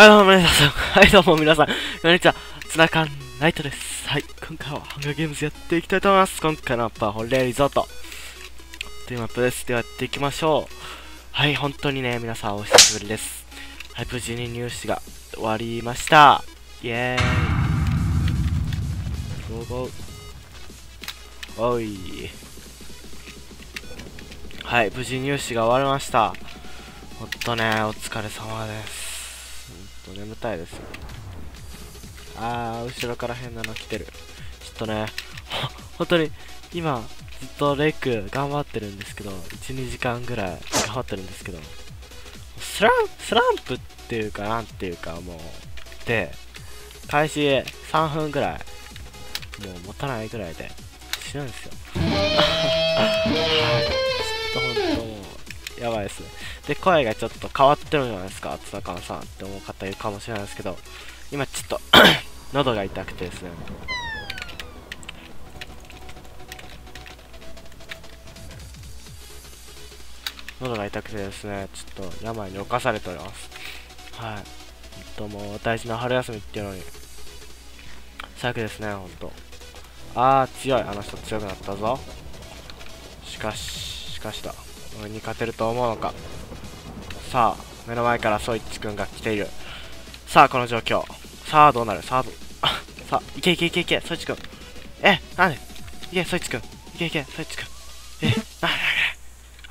はい、どうも皆さん。はい、どうも皆さん。こんにちは。ツナカンナイトです。はい、今回はハンガーゲームズやっていきたいと思います。今回のマップはホリデーリゾート。というマップです。ではやっていきましょう。はい、本当にね、皆さんお久しぶりです。はい、無事に入試が終わりました。イェーイ。ゴーゴー。おい。はい、無事入試が終わりました。ほんとね、お疲れ様です。と眠たいですよ。あー、後ろから変なの来てる。ちょっとね、本当に、今、ずっとレイク頑張ってるんですけど、1、2時間ぐらい頑張ってるんですけど、スランスランプっていうか、なんていうか、もう、で、開始3分ぐらい、もう持たないぐらいで死ぬんですよ。はい。ちょっと本当もう、やばいですね。で、声がちょっと変わってるじゃないですか、津田さんって思う方いるかもしれないですけど、今ちょっと 喉が痛くてですね。喉が痛くてですね、ちょっと病に侵されております。はい。ほんともう大事な春休みっていうのに、最悪ですね、ほんと。あー、強い。あの人強くなったぞ。しかし、しかしだ。俺に勝てると思うのか。さあ、目の前からソイッチくんが来ている。さあ、この状況。さあ、どうなる？さあ、ど、さあ、いけいけいけいけ、ソイッチくん。え、なんで？いけ、ソイッチくん。いけいけ、ソイッチくん。え、なになに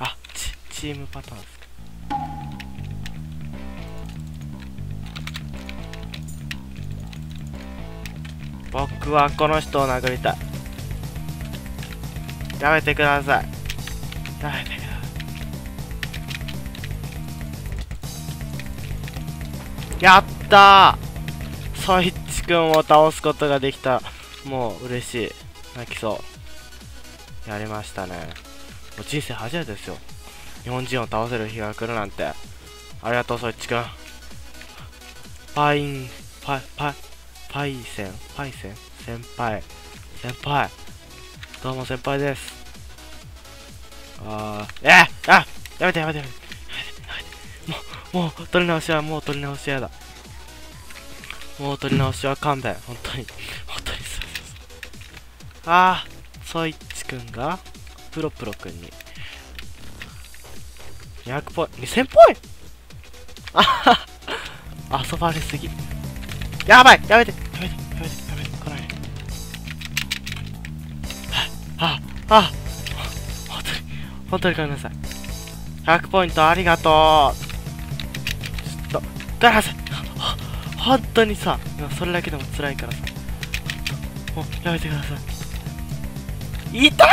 あ、チ、チームパターンですか。僕はこの人を殴りたい。やめてください。やめてやったーソイッチくんを倒すことができた。もう嬉しい。泣きそう。やりましたね。もう人生初めてですよ。日本人を倒せる日が来るなんて。ありがとう、ソイッチくん。パイン、パイ、パイ、パイセン、パイセン？先輩。先輩。どうも先輩です。あー、えあやめてやめてやめて。もう、取り直しはもう取り直しやだ。もう取り直しは勘弁。本当に。本当にそうそうそう。あー、ソイッチくんが、プロプロくんに。200ポイント、2000ポイント？あはは遊ばれすぎ。やばいやめてやめてやめてやめて来ないで。はあ、あ、本当に、本当にごめんなさい。100ポイントありがとう。ちょっと、だらさ、本当にさ、今それだけでも辛いからさ。もう、やめてください。痛い！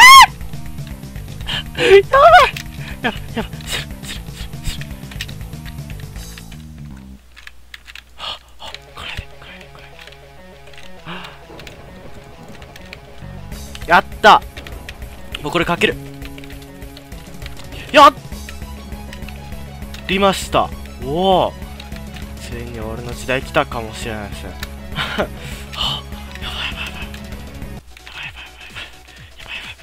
やばい！やばい、やばい、死ぬ、死ぬ、死ぬ、死ぬ。はあ、は、これで、これで、これで。はあやったもうこれかけるやっりましたおおついに俺の時代来たかもしれないですね。やばいやばいやばいやばいやばいやばい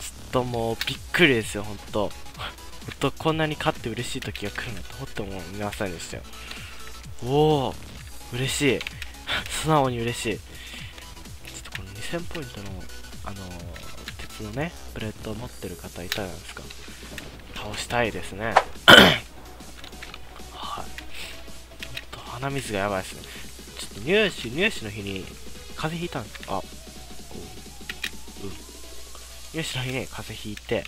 ちょっともうびっくりですよほんとほんとこんなに勝って嬉しい時が来るのと思っても皆さんでしたよおお嬉しい素直に嬉しいちょっとこの2000ポイントのあのー、鉄のねブレットを持ってる方いたじゃないですか倒したいですね鼻水がやばいですねちょっと入試入試の日に風邪ひいたんですあううん入試の日に風邪ひいて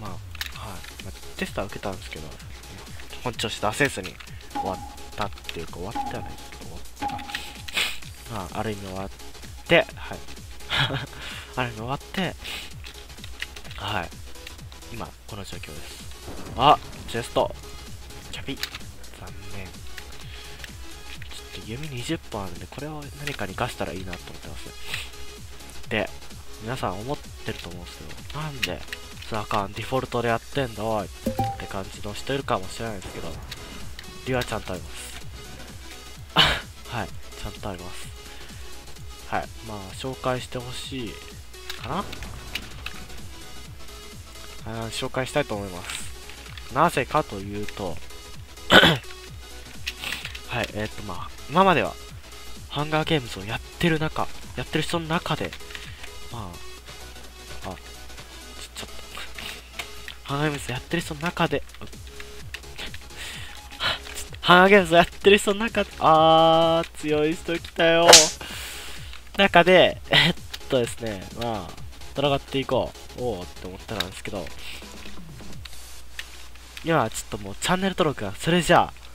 まあはい、まあ、テストは受けたんですけど本調子出せずに終わったっていうか終わってはない終わったかまあある意味終わってはい あれ終わって、はい。今、この状況です。あ、チェスト。キャピ。弓20本あるんで、これを何かに生かしたらいいなと思ってます。で、皆さん思ってると思うんですけど、なんで、ツアカンデフォルトでやってんだおいって感じの人いるかもしれないですけど、理由はちゃんとあります。はい、ちゃんとあります。はい、まあ、紹介してほしいかなあ紹介したいと思います。なぜかというとはいえー、っとまあ今まではハンガーゲームズをやってる中やってる人の中でまああちょっとハンガーゲームズやってる人の中でハンガーゲームズやってる人の中であー強い人来たよ。中でえっとですねまあ戦っていこうおおって思ったんですけど今はちょっともうチャンネル登録がそれじゃあ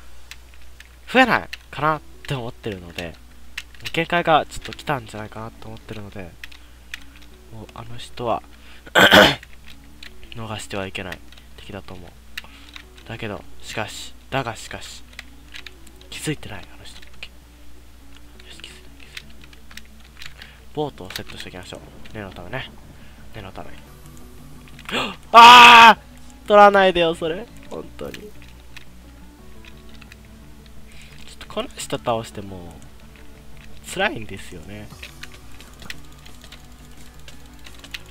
増えないかなって思ってるので限界がちょっと来たんじゃないかなと思ってるのでもうあの人は 逃してはいけない敵だと思う。だけどしかしだがしかし気づいてないあの人ボートをセットしておきましょう。念のためね。念のため。に ああ取らないでよそれ。本当に。この人倒しても辛いんですよね。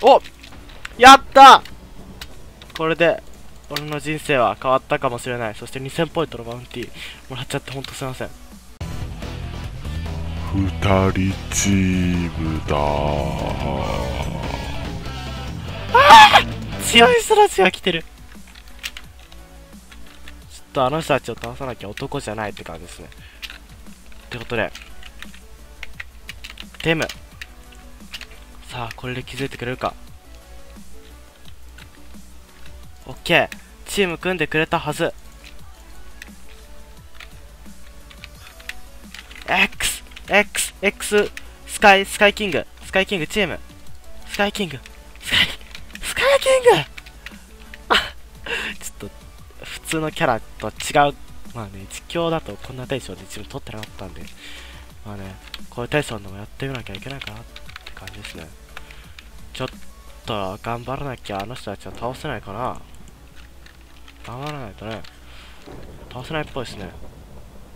おやった！これで俺の人生は変わったかもしれない。そして2000ポイントのバウンティーもらっちゃってほんとすいません。二人チームだ。強い人たちが来てる。ちょっとあの人たちを倒さなきゃ男じゃないって感じですねってことで。テム。さあこれで気づいてくれるか。オッケー。チーム組んでくれたはず。X X X スカイスカイキング。スカイキングチーム。スカイキング。スカイスカイキング。あ ちょっと普通のキャラとは違う。まあね実況だとこんなテンションで自分撮ってなかったんでまあねこういうテンションでもやってみなきゃいけないかなって感じですね。ちょっと頑張らなきゃあの人たちは倒せないかな。頑張らないとね倒せないっぽいですね。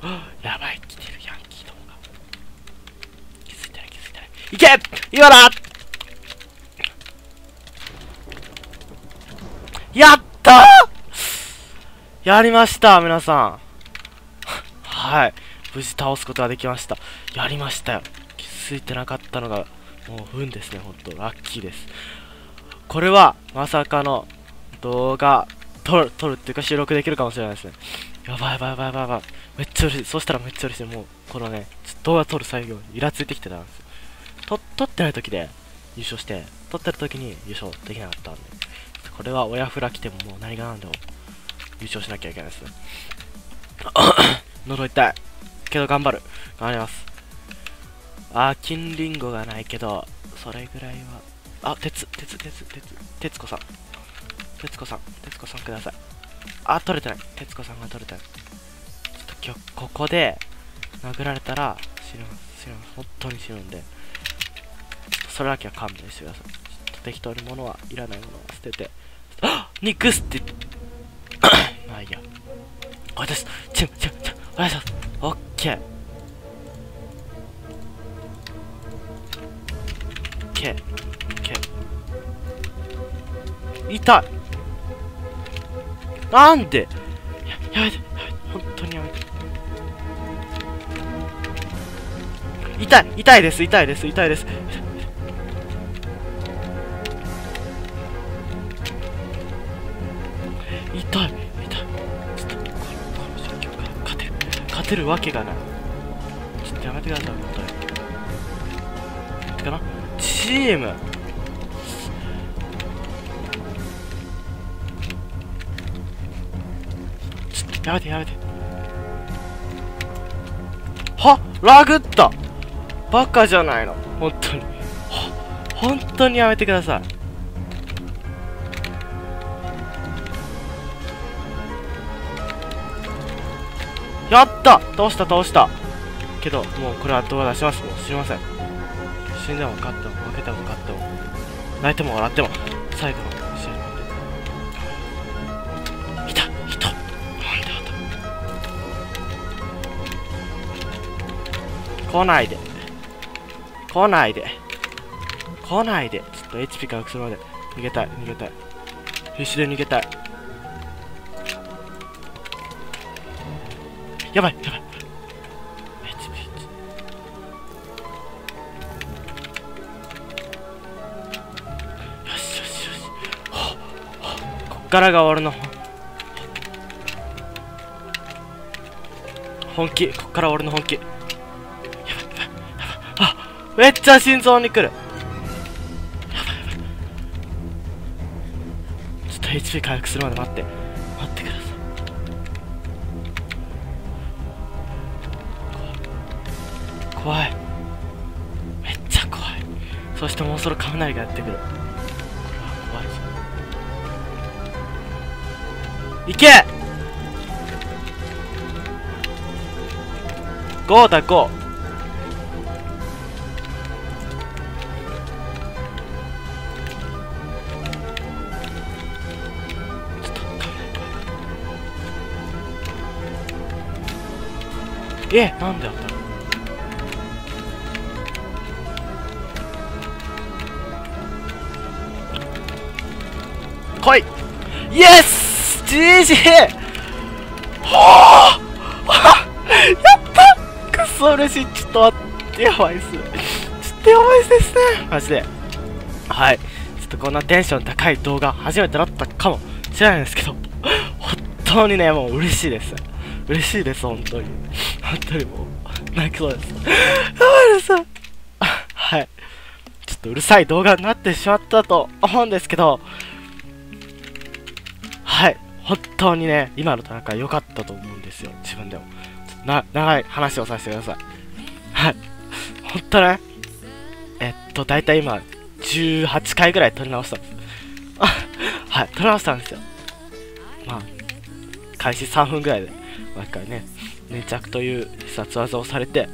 やばい来てるヤンキーどもが。気づいてない気づいてない。いけ！今だ！やったー！やりました皆さん。はい。無事倒すことができました。やりましたよ。気づいてなかったのがもう運ですね。ほんとラッキーです。これはまさかの動画撮る撮るっていうか収録できるかもしれないですね。やばいやばいやばいやばいやばい。めっちゃ嬉しい。そしたらめっちゃ嬉しい。もうこのね動画撮る作業イラついてきてたんですよ。と撮ってない時で優勝して撮ってる時に優勝できなかったんで。これは親フラ来てももう何が何でも優勝しなきゃいけないですね。喉痛いけど頑張る頑張りますあー金リンゴがないけどそれぐらいはあ鉄鉄鉄鉄鉄子さん徹子さん、徹子さんください。あ、取れてない。徹子さんが取れてない。ちょっと今日、ここで、殴られたら、死ぬ。死ぬます。本当に死ぬんで、それだけは勘弁してください。ちょっと適当に物はいらないものは捨てて、あ肉捨て、まあいいや。おいです。チュン、チュン、お願いします。オッケー。オッケー。オッケー。痛い。なんで？ややめてやめて。本当にやめて。痛い。痛いです。痛いです。痛いです。てるわけがない。ちょっとやめてください本当に。かな？チーム。ちょっとやめてやめて。は？ラグった。バカじゃないの。本当に。本当にやめてください。やった。倒した倒した。けどもうこれは動画出します。もう知りません。死んでも勝っても負けても勝っても。泣いても笑っても最後の試合。なんでいた人。なんであた。来ないで。来ないで。来ないで。ちょっと HP 回復するまで逃げたい逃げたい。必死で逃げたい。やばいやばい。からが俺の本。気こっから俺の本気。やばいやばいあめっちゃ心臓にくる。やばいやばい。ちょっと HP 回復するまで待って。そしてもうそろ雷がやってくる。これは怖いぞ。行け！ゴーだゴー。えなんでやった？来い。イエス !GG! ほーやった。くそ嬉しい。ちょっと待ってやばいっすちょっとやばいっすですね。マジで。はい。ちょっとこんなテンション高い動画初めてだったかも。しれないんですけど。本当にねもう嬉しいです。嬉しいです本当に。本当にもう。泣きそうです。やばいです。はい。ちょっとうるさい動画になってしまったと思うんですけど。本当にね今の戦い良かったと思うんですよ。自分でも。な長い話をさせてください。はい。本当ね。えっと大体今18回ぐらい撮り直したんです。はい。撮り直したんですよ。まあ開始3分ぐらいで毎回ね粘着という必殺技をされて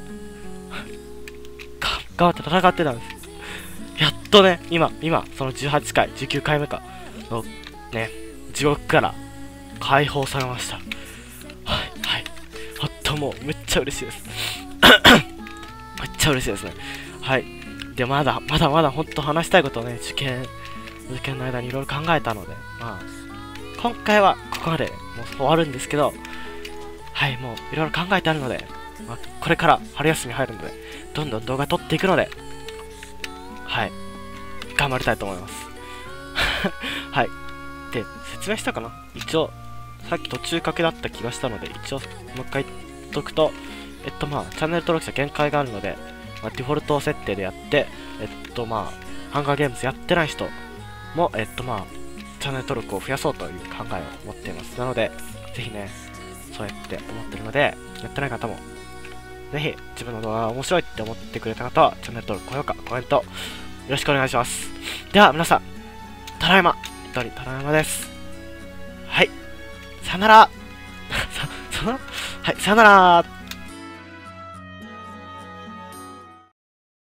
頑張って戦ってたんです。やっとね今今その18回19回目かのね地獄から解放されました。はいはい。ほんともうめっちゃ嬉しいです。めっちゃ嬉しいですね。はい。でまだまだまだほんと話したいことをね受験受験の間にいろいろ考えたので。まあ今回はここまでもう終わるんですけどはいもういろいろ考えてあるので、まあ、これから春休み入るのでどんどん動画撮っていくのではい。頑張りたいと思います。はい。で説明したかな？一応さっき途中掛けだった気がしたので一応もう一回言っとくとえっとまあチャンネル登録者限界があるので、まあ、デフォルト設定でやってえっとまあハンガーゲームズやってない人もえっとまあチャンネル登録を増やそうという考えを持っています。なのでぜひねそうやって思ってるのでやってない方もぜひ自分の動画が面白いって思ってくれた方はチャンネル登録高評価コメントよろしくお願いします。では皆さんただいま。一人ただいまです。さよなら。ささよなら。はいさよなら。